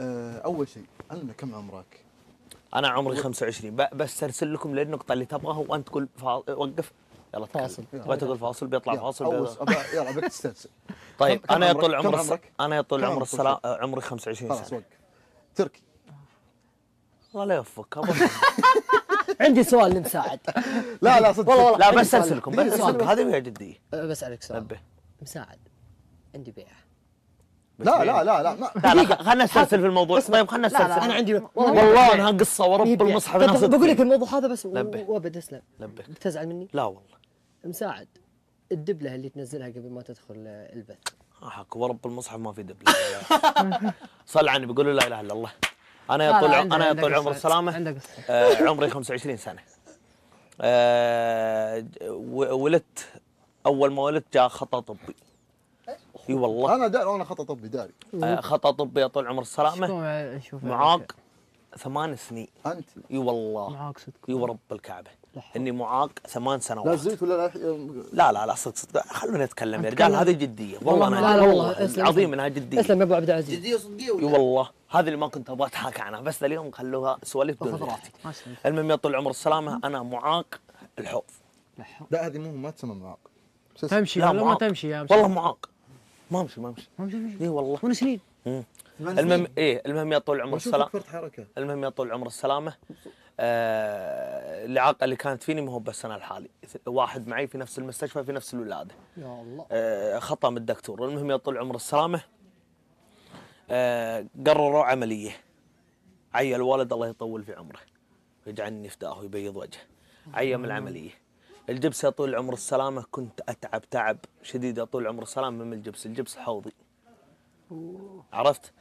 آه، أول شيء انت كم عمرك؟ أنا عمري 25 ب- بس أرسل لكم للنقطه اللي تبغاها وأنت تقول فا... وقف يلا. فاصل. تبغى تقول فاصل بيطلع فاصل يلا ابيك تسترسل طيب أنا يا عمرك؟ طول. عمرك؟ أنا يا طول؟ السلام عمري 25 خلاص سنة وقف تركي الله لا يوفقك. عندي سؤال لمساعد لا لا صدق والله والله لا بس عندي بس هذه فيها جديه أه، بسألك سؤال نبه مساعد عندي بيعة لا لا لا لا ما لا لا خلنا نسترسل في الموضوع. طيب خلنا لا لا نسترسل أنا عندي والله انها قصة ورب. المصحف طب ناس بقول لك الموضوع هذا بس. وأبد أسلم. نبه. بتزعل مني؟ لا والله. مساعد الدبلة اللي تنزلها قبل ما تدخل آه، البث حق ورب المصحف ما في دبلة. صل عني بيقولوا لا إله إلا الله. أنا يا لا، طول لا، أنا يا طول عمر. السلامه. آه، عمري 25 سنة. آه، ولدت أول ما ولدت جاء خطأ طبي. إي والله. أنا داري أنا خطأ طبي داري. آه، خطأ طبي يا طول العمر السلامه معاق ثمان سنين. أنت؟ إي والله. معاق صدق. إي ورب الكعبة. لا. إني معاق ثمان لا سنوات زيت ولا لا لا لا لا صدق صدق. خلونا نتكلم يا رجال. هذه جدية. والله لا، أنا لا، والله، أسلم، عظيم. إنها جدية. أسلم يا أبو عبد العزيز. جدية وصدقيه إي والله. هذه اللي ما كنت أبغى اتحاكى عنها بس اليوم خلوها سواليف دون خذ ذاتي. راحتك. ما اسلم. المهم يا طول العمر السلامة أنا معاق الحوض. لا. لا هذه مو ما تسمى معاق؟ تمشي لا ولا ما. تمشي يا والله معاق ما امشي ما امشي. ما تمشي اي والله. ثمان سنين المهم. إيه المهم يا طول العمر وشوف السلام فرط حركة. المهم يا طول العمر السلامة. آه الاعاقه اللي كانت فيني ما هو بس أنا الحالي واحد معي في نفس المستشفى في نفس الولادة. يا الله. آه خطأ من الدكتور. المهم يا طول العمر السلامة آه قرروا عملية. عيا الوالد الله يطول في عمره. ويجعلني فداه ويبيض وجهه. عيا من العملية. الجبس يا طول العمر السلامة كنت أتعب تعب شديد يا طول العمر السلامة من الجبس الجبس حوضي. عرفت؟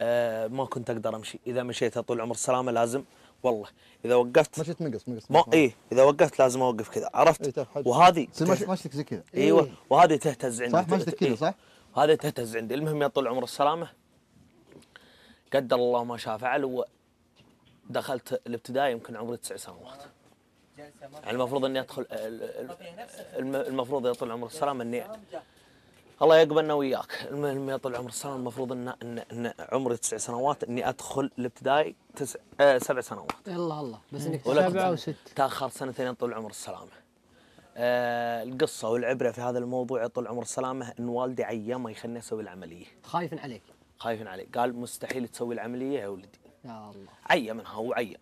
آه ما كنت أقدر أمشي. إذا مشيت يا طول العمر السلامة لازم والله إذا وقفت مشيت مقص مقص ما إيه إذا وقفت لازم أوقف كذا. إيه، عرفت حلو. وهذه ماشيتك زي كذا. إيوه وهذه تهتز عندي. صح؟ ماشيتك كذا إيه. صح؟ وهذه تهتز عندي. المهم يا طول العمر السلامة قدر الله ما شاء فعل ودخلت الابتدائي يمكن عمري تسع سنوات. يعني المفروض إني أدخل ال- ال- الم- المفروض يا طول العمر السلامه اني الله يقبلنا وياك. المهم يا طول العمر السلامه المفروض ان ان, إن عمري تسع سنوات إني أدخل الابتدائي تسع آه سبع سنوات. يلا الله بس إنك كنت وست تاخرت سنتين يا طول العمر السلامة. آه القصة والعبرة في هذا الموضوع يا طول العمر السلامة إن والدي عيا ما يخليني أسوي العملية، خايف عليك. خايف عليه، قال مستحيل تسوي العملية يا ولدي. يا الله. عيا منها هو عيا.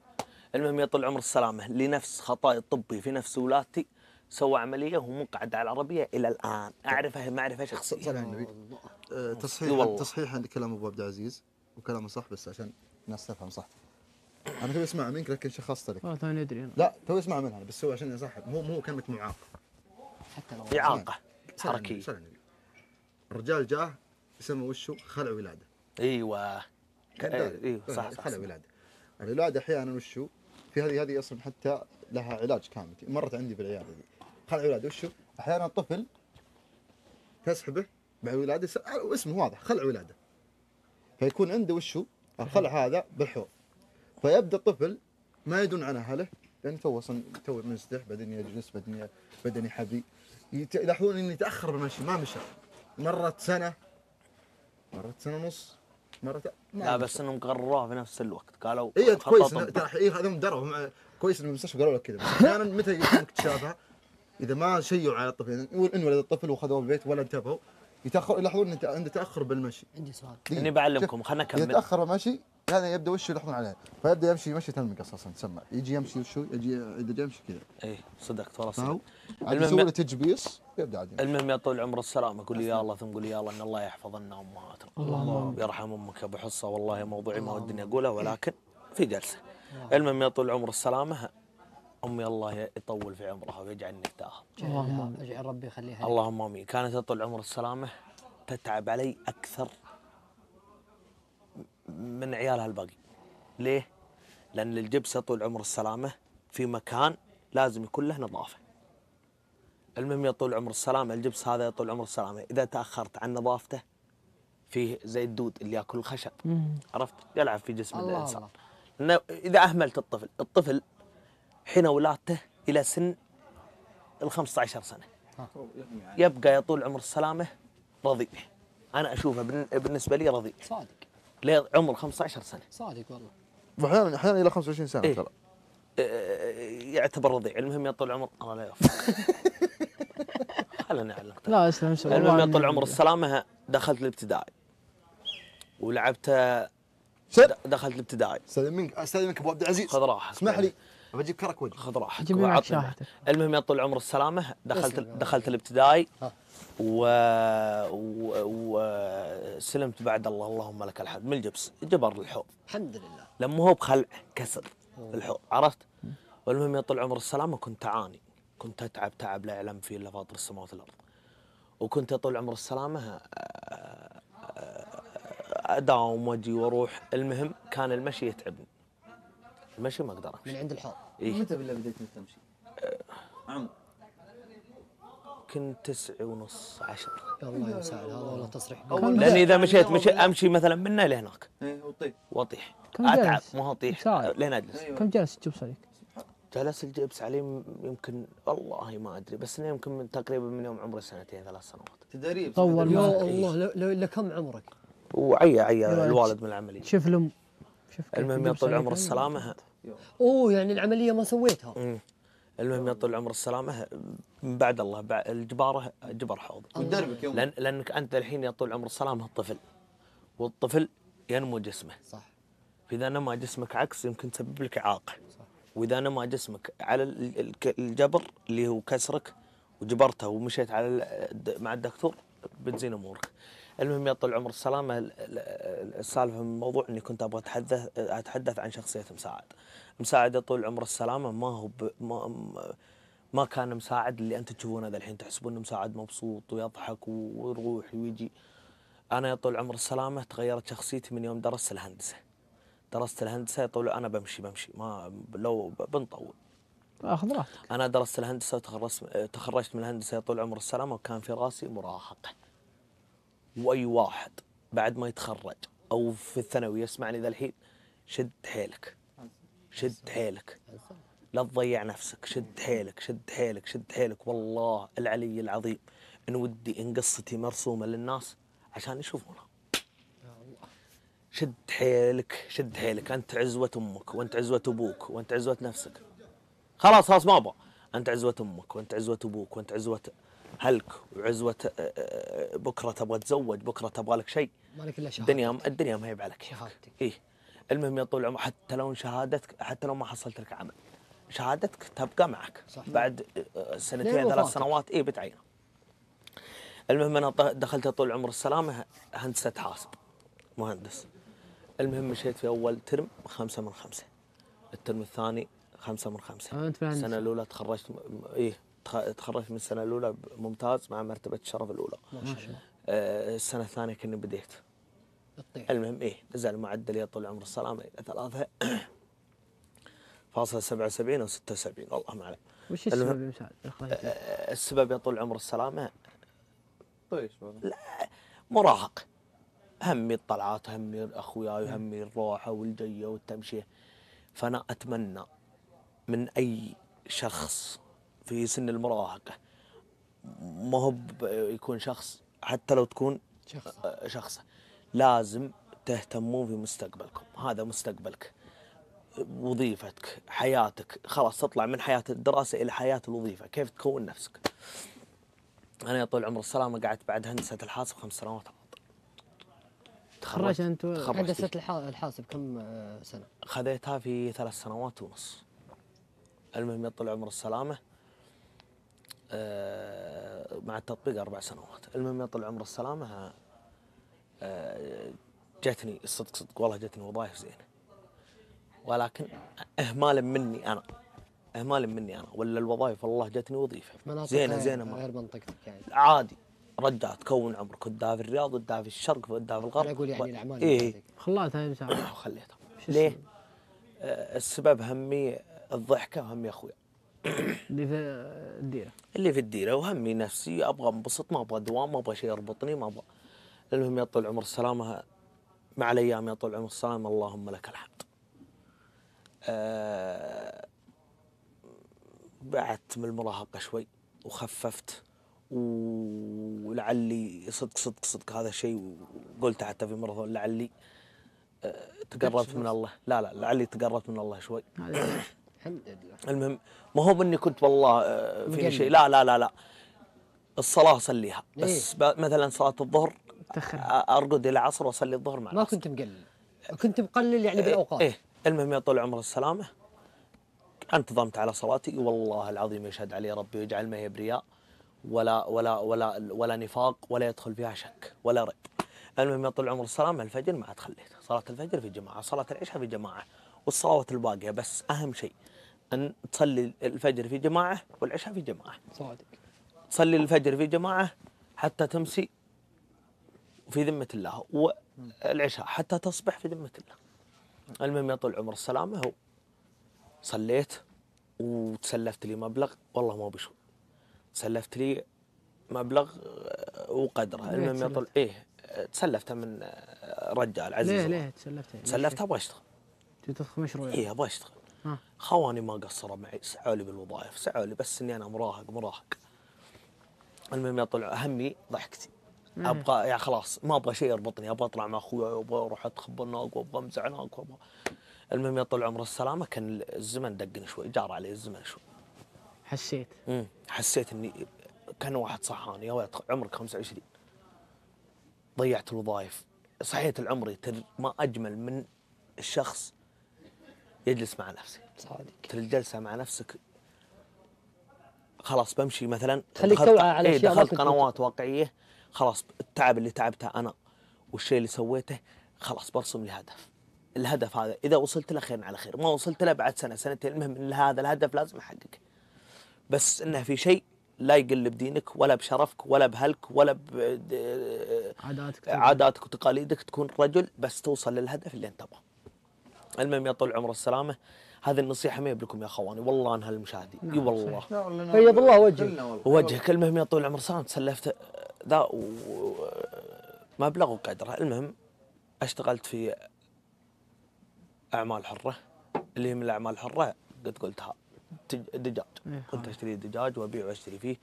المهم يا طول العمر السلامة لنفس خطاي الطبي في نفس ولادتي سوى عملية وهو مقعد على العربية إلى الآن. اعرفه معرفة صلى شخصية. على النبي. آه، تصحيح والله. تصحيح لكلام أبو عبد العزيز وكلامه صح بس عشان الناس تفهم صح. أنا توي أسمع منك لكن شخصت لك. ما توني أدري. لا توي أسمع منها بس هو عشان صح مو مو كلمة معاق. حتى لو إعاقة. صلى حركية. صلى على النبي. الرجال جاه يسمى وشه خلع ولادة. أيوه. كان داري. أيوه صح صح, خلع. ولادة. الولادة أحيانا وشو؟ في هذه هذه أصلا حتى لها علاج كامل. مرت عندي بالعيادة دي خلع ولاده وشو؟ أحيانا الطفل تسحبه بعد ولاده واسمه واضح خلع ولاده فيكون عنده وشو؟ الخلع هذا بالحوض. فيبدأ الطفل ما يدون عن أهله لأن تو أصلا تو منسدح بعدين يجلس بعدين ي- بعدين يحبي. يت- يلاحظون إنه يتأخر بالمشي ما مشى. مرت سنة مرت سنة ونص. مرت ما لا. بس إنهم قرروها في نفس الوقت قالوا اي كويس. ترى إيه هذا دروا كويس ان المستشفى قالوا لك كذا بس أحيانا متى يكون اكتشافها إذا ما شيعوا على الطفل يعني انولد الطفل وخذوه البيت ولا انتبهوا يتاخر يلاحظون إن عنده تأخر بالمشي عندي سؤال. إني بعلمكم خلنا نكمل تأخر بالمشي هذا يبدأ وشه يلاحظون عليه؟ فيبدأ يمشي مشي المقص أصلا تسمى يجي يمشي وشو يجي إذا يمشي كذا. إيه صدقت والله صدق. المهم- يسوي له تجبيص يبدأ عاد يمشي. المهم يا طول العمر السلامة قول لي يا الله ثم قول يا الله إن الله يحفظ لنا امهاتنا اللهم ويرحم أمك أبو حصة والله موضوعي ما ودني أقوله ولكن في جلسة. المهم يا طول العمر السلامه أمي الله يطول في عمرها ويجعلني افتاها اللهم أجعل ربي يخليها. اللهم آمين. كانت يا طول العمر السلامه تتعب علي أكثر من عيالها الباقي ليه؟ لأن الجبس يا طول العمر السلامة في مكان لازم يكون له نظافة. المهم يا طول العمر السلامة الجبس هذا يا طول العمر السلامة. إذا تأخرت عن نظافته فيه زي الدود اللي يأكل الخشب. عرفت؟ يلعب في جسم الله الإنسان. الله. لأنه إذا أهملت الطفل الطفل حين ولادته إلى سن ال 15 سنة. يبقى يا طول العمر السلامة رضيع. أنا أشوفه بالن- بالنسبة لي رضيع. صادق. ليه عمر 15 سنة؟ صادق والله. واحيانا أحيانا إلى 25 سنة إيه. ترى. آه، يعتبر رضيع المهم يا طول العمر. أنا لا يوفق خليني اعلمك لا أسلم المهم يا طول العمر. السلامة دخلت الابتدائي. ولعبت سد دخلت الابتدائي. استاذن منك استاذن منك أبو عبد العزيز. خذ راحتك. اسمح لي ابى أجيب كرك وجه خذ راحتك. المهم يا طول العمر. السلامة دخلت. دخلت الابتدائي. ها. و... و... وسلمت بعد الله اللهم لك الحمد. من الجبس؟ جبر الحوض الحمد لله. لما هو بخلع كسر الحوض عرفت؟ والمهم يا طول العمر السلامة كنت أعاني. كنت أتعب تعب لا يعلم فيه إلا فاطر السماوات والأرض. وكنت يا طول العمر السلامة آه، آه، أداوم وأجي وأروح. المهم كان المشي يتعبني. المشي ما أقدر من امشي عند الحوض. إيه؟ متى بالله بديت تمشي؟ عمر كنت تسعة ونص عشر يا الله يسهل هذا والله تصريح. لاني إذا مشيت مشي. أمشي مثلا من هنا لهناك إيه وطيب واطيح كم أتعب؟ ما اطيح. لين أجلس أيوة. كم جلس تجيب صديق؟ جلس الجبس علي يمكن والله ما أدري بس إنه يمكن من تقريبا من يوم عمري سنتين ثلاث سنوات تدريب طول يا معك. الله لو- لو لكم عمرك وعيا عيا. الوالد من العملية شوف لهم شوف المهم يا طول صديق. العمر السلامة أوه يعني العملية ما سويتها مم. المهم يا طول العمر السلامة من بعد الله بعد الجباره جبر حوض. ودربك يوم لأن لأنك أنت الحين يا طول العمر السلامة الطفل. والطفل ينمو جسمه. صح. فإذا نما جسمك عكس يمكن تسبب لك إعاقة. وإذا نما جسمك على ال- ال- الجبر اللي هو كسرك وجبرته ومشيت على مع الدكتور بتزين أمورك. المهم يا طول العمر السلامه ال- ال- السالفة من الموضوع إني كنت أبغى أتحدث أتحدث عن شخصية مساعد. مساعد يا طول العمر السلامة ما هو ب ما ما- كان مساعد اللي أنتم تشوفونه ذا الحين تحسبونه مساعد مبسوط ويضحك ويروح ويجي. أنا يا طول العمر السلامة تغيرت شخصيتي من يوم درست الهندسة. درست الهندسة طول أنا بمشي بمشي ما لو بنطول آخذ راحتك أنا درست الهندسة وتخرجت تخرجت من الهندسة طول عمر السلامة وكان في راسي مراهقه وأي واحد بعد ما يتخرج أو في الثانوي يسمعني ذا الحين شد حيلك. شد حيلك. لا تضيع نفسك. شد حيلك. شد حيلك. شد حيلك. والله العلي العظيم. إن ودي إن قصتي مرسومة للناس عشان يشوفونها. شد حيلك. شد حيلك. أنت عزوة أمك وأنت عزوة أبوك وأنت عزوة نفسك. خلاص خلاص ما أبغى. أنت عزوة أمك وأنت عزوة أبوك وأنت عزوة هلك وعزوة آه، آه، بكرة تبغى تتزوج بكرة تبغى لك شيء. مالك إلا شهاده الدنيا الدنيا ما هي بعلى كيفك شهادتك. إيه. المهم يا طول العمر حتى لو شهادتك حتى لو ما حصلت لك عمل شهادتك تبقى معك. صح. بعد آه، سنتين ثلاث. سنوات إيه بتعينها المهم أنا دخلت طول العمر السلامة هندسة حاسب مهندس. المهم مشيت في أول ترم خمسة من خمسة. الترم الثاني خمسة من آه، الهندسة. السنة الأولى تخرجت إيه. تخ- تخرجت من السنة الأولى ممتاز مع مرتبة الشرف الأولى. ما شاء الله. آه، السنة الثانية كني بديت. تطيح المهم إيه نزل معدل يا طول إلى ثلاثة. فاصلة سبعة وسبعين أو ستة وسبعين. والله ما أعلم وش المهم- السبب يا. آه، السبب يا طول العمر السلامة؟ طيش والله. مراهق. همي الطلعات همي أخوياي همي الروحه والجيه والتمشية. فأنا أتمنى من أي شخص في سن المراهقة. ما هو يكون شخص حتى لو تكون شخص. آه، شخص. لازم تهتمون في مستقبلكم. هذا مستقبلك. وظيفتك حياتك. خلاص تطلع من حياة الدراسة إلى حياة الوظيفة. كيف تكون نفسك؟ أنا يا طول العمر السلامة قعدت بعد هندسة الحاسب خمس سنوات تخرجت. أنت. الح- الحاسب كم آه، سنة؟ خذيتها في ثلاث سنوات ونص. المهم يا طول العمر السلامة مع التطبيق أربع سنوات. المهم يا طول العمر السلامة آه، جتني الصدق صدق والله جتني وظائف زينة ولكن إهمالا مني أنا. إهمالا مني أنا. ولا الوظائف والله جتني وظيفة. مناطق زينة غير- زينة ما. غير منطقتك يعني. عادي. رجع تكون عمرك ودها في الرياض ودها في الشرق ودها في الغرب. أنا أقول يعني الأعمال إيه. خلاتها مساعد خليتها. ليه؟ السبب؟ آه، السبب همي الضحكة وهمي أخويا اللي في الديرة. اللي في الديرة وهمي نفسي أبغى أنبسط ما أبغى دوام ما أبغى شيء يربطني ما أبغى. المهم يا طول العمر السلامة مع الأيام يا طول العمر السلامة اللهم لك الحمد. آه بعدت من المراهقة شوي وخففت ولعلي صدق صدق صدق هذا الشيء وقلته حتى في مرة لعلي آه، تقربت من الله. لا لا لعلي تقربت من الله شوي. الحمد لله. المهم ما هو باني كنت والله آه، مقلد. شيء. لا لا لا لا. الصلاة أصليها. بس ب- مثلا صلاة الظهر. آه، أرقد إلى العصر وأصلي الظهر مع ما العصر. كنت مقلل كنت مقلل يعني بالأوقات. إيه. المهم يا طول العمر السلامة انتظمت على صلاتي. والله العظيم يشهد علي ربي ويجعل ما هي برياء. ولا ولا ولا ولا نفاق ولا يدخل فيها شك ولا ريب المهم يا طول العمر السلامة الفجر ما عاد خليت صلاة الفجر في جماعة صلاة العشاء في جماعة والصلوات الباقية. بس أهم شيء أن تصلي الفجر في جماعة والعشاء في جماعة صادق تصلي الفجر في جماعة حتى تمسي في ذمة الله والعشاء حتى تصبح في ذمة الله المهم يا طول العمر السلامة هو صليت وتسلفت لي مبلغ والله ما بشوي تسلفت لي مبلغ آه، وقدره المهم يا طول تسلفت؟ إيه تسلفته من آه، رجال عزيز ليه. ليه تسلفت يعني؟ تسلفت أبغى أشتغل تبي تدخل مشروع إيه أبغى أشتغل. خواني ما قصروا معي سعوا لي بالوظائف سعوا لي بس إني أنا مراهق مراهق. المهم يا طلع همي ضحكتي. أبغى يعني خلاص ما أبغى شيء يربطني أبغى أطلع مع أخوي وأبغى أروح أتخبى هناك وأبغى أمزح هناك وأبغى. المهم يا طول عمر السلامه كان الزمن دقني شوي جار علي الزمن شوي. حسيت؟ امم حسيت إني كان واحد صحاني يا ولد عمرك 25 ضيعت الوظائف صحيت العمري ما أجمل من الشخص يجلس مع نفسه صادق. الجلسة مع نفسك خلاص بمشي مثلا تخليك دخلت- توعى على إيه دخلت قنوات واقعية خلاص التعب اللي تعبته أنا والشيء اللي سويته خلاص برسم لي هدف. الهدف هذا إذا وصلت له خير على خير ما وصلت له بعد سنة سنتين المهم إن هذا الهدف لازم أحققه. بس إنه في شيء لا يقل بدينك ولا بشرفك ولا بهلك ولا ب عاداتك عاداتك وتقاليدك تكون رجل بس توصل للهدف اللي أنت تبغاه. المهم يا طول العمر السلامة هذه النصيحة ما يبلكم يا أخواني والله أنها للمشاهدين إي نعم، والله. بيض الله وجهك. وجهك المهم يا طول العمر سلام تسلفت. ذا و- مبلغ وقدره المهم اشتغلت في أعمال حرة اللي هي من الأعمال الحرة قد قلتها دجاج. إيه، كنت أشتري دجاج وأبيع وأشتري فيه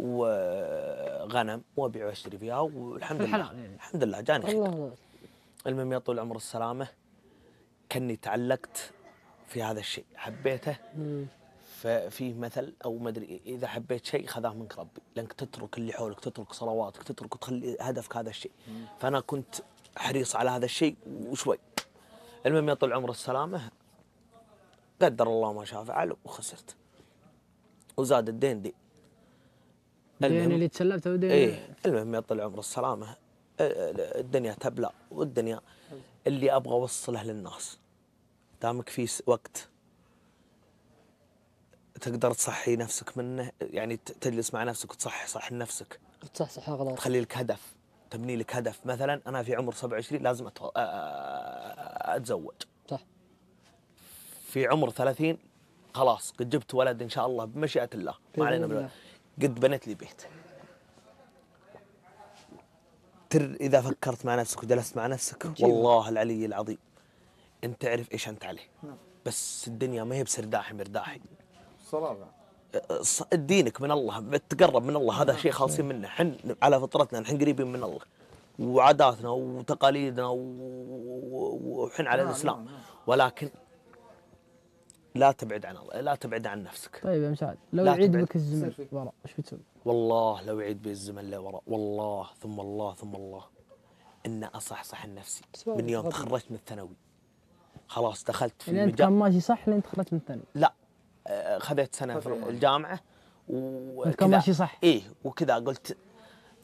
وغنم وأبيع وأشتري فيها والحمد لله. يعني. الحمد لله جاني خير. المهم يا طول العمر السلامة كني تعلقت في هذا الشيء حبيته؟ ففي مثل أو ما أدري إذا حبيت شيء خذاه منك ربي لأنك تترك اللي حولك تترك صلواتك تترك وتخلي هدفك هذا الشيء. فأنا كنت حريص على هذا الشيء وشوي. المهم يا طول العمر السلامة قدر الله ما شاء فعل وخسرت. وزاد الدين دي. الدين اللي تسلفته ودين إيه المهم يا طول العمر السلامة الدنيا تبلى والدنيا اللي أبغى أوصله للناس. دامك في وقت تقدر تصحي نفسك منه يعني تجلس مع نفسك وتصحي صح نفسك صح صح غلط. تخلي لك هدف تبني لك هدف. مثلا أنا في عمر 27 لازم أتو... أتزوج. صح. في عمر 30 خلاص قد جبت ولد إن شاء الله بمشيئة الله. ما علينا الله. بالله. قد بنيت لي بيت. تر إذا فكرت مع نفسك وجلست مع نفسك. والله العلي العظيم. انت تعرف إيش انت عليه. بس الدنيا ما هي بسرداحي مرداحي الصلاة ص- دينك من الله تقرب من الله هذا شيء خالصين منه. حن على فطرتنا نحن قريبين من الله وعاداتنا وتقاليدنا وحن على نعم، الإسلام. نعم، نعم. ولكن لا تبعد عن الله لا تبعد عن نفسك. طيب يا مساعد لو يعيد. بك الزمن. ورا إيش بتسوي؟ والله لو يعيد بي الزمن لوراء والله ثم الله ثم الله. ان أصحصح النفسي سواء من يوم. تخرجت من الثانوي. خلاص دخلت في يعني أنت كان ماشي صح لين تخرجت من الثانوي؟ لا آه، خذيت سنة في الجامعة وكذا أنت كان ماشي صح. إيه وكذا قلت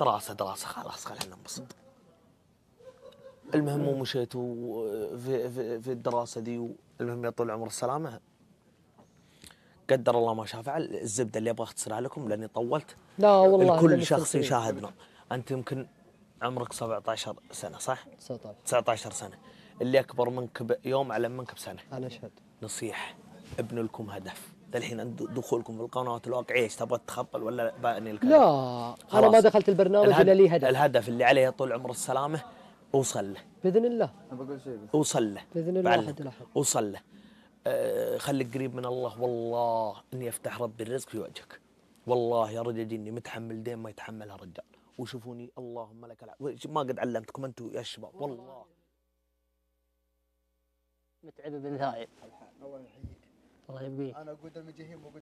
دراسة دراسة خلاص خلينا ننبسط. المهم ومشيت و- في, في, في الدراسة دي المهم يا طول العمر السلامة. قدر الله ما شاء فعل الزبدة اللي أبغى اختصرها لكم لأني طولت. لا والله الكل شخص. يشاهدنا أنت يمكن عمرك 17 سنة صح؟ 19 19 سنة. اللي أكبر منك بيوم اعلم منك بسنة. أنا أشهد. نصيحة ابنوا لكم هدف الحين عند دخولكم في القنوات الواقعية إيش تبغى تتخبل ولا باني لك هدف؟ لا أنا خلاص. ما دخلت البرنامج إلا لي هدف. الهدف اللي عليه طول عمر السلامة أوصل. له بإذن الله. بقول شيء بس. أوصل. له بإذن الله الأحد. أوصل. له آه خليك قريب من الله. والله إني يفتح ربي الرزق في وجهك. والله يا رجل إني متحمل دين ما يتحملها رجال. وشوفوني اللهم لك الع... ما قد علمتكم أنتم يا شباب. والله. متعب بن ثايب الله يحييك. الله يبقيك. أنا أقول المجاهيل